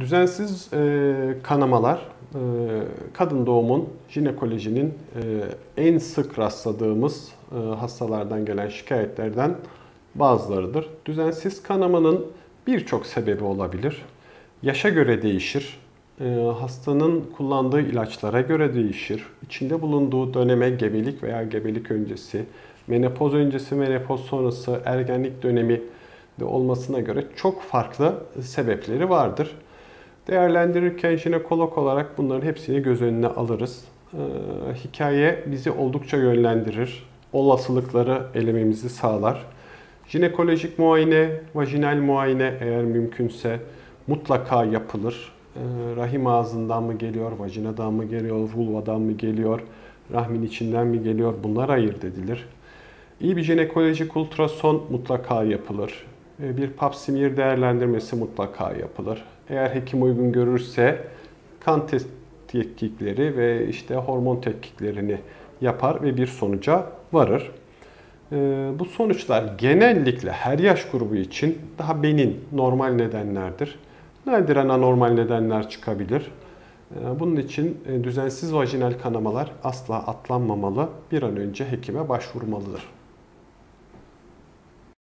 Düzensiz e, kanamalar e, kadın doğumun jinekolojinin e, en sık rastladığımız e, hastalardan gelen şikayetlerden bazılarıdır. Düzensiz kanamanın birçok sebebi olabilir. Yaşa göre değişir. E, hastanın kullandığı ilaçlara göre değişir. İçinde bulunduğu döneme gebelik veya gebelik öncesi, menopoz öncesi, menopoz sonrası, ergenlik dönemi de olmasına göre çok farklı sebepleri vardır. Değerlendirirken jinekolog olarak bunların hepsini göz önüne alırız. Ee, hikaye bizi oldukça yönlendirir. Olasılıkları elememizi sağlar. Jinekolojik muayene, vajinal muayene eğer mümkünse mutlaka yapılır. Ee, rahim ağzından mı geliyor, vajinadan mı geliyor, vulvadan mı geliyor, rahmin içinden mi geliyor bunlar ayırt edilir. İyi bir jinekolojik ultrason mutlaka yapılır. Ee, bir pap smear değerlendirmesi mutlaka yapılır. Eğer hekim uygun görürse kan tetkikleri ve işte hormon tetkiklerini yapar ve bir sonuca varır. Ee, bu sonuçlar genellikle her yaş grubu için daha benin, normal nedenlerdir. Nadiren anormal nedenler çıkabilir. Ee, bunun için e, düzensiz vajinal kanamalar asla atlanmamalı. Bir an önce hekime başvurmalıdır.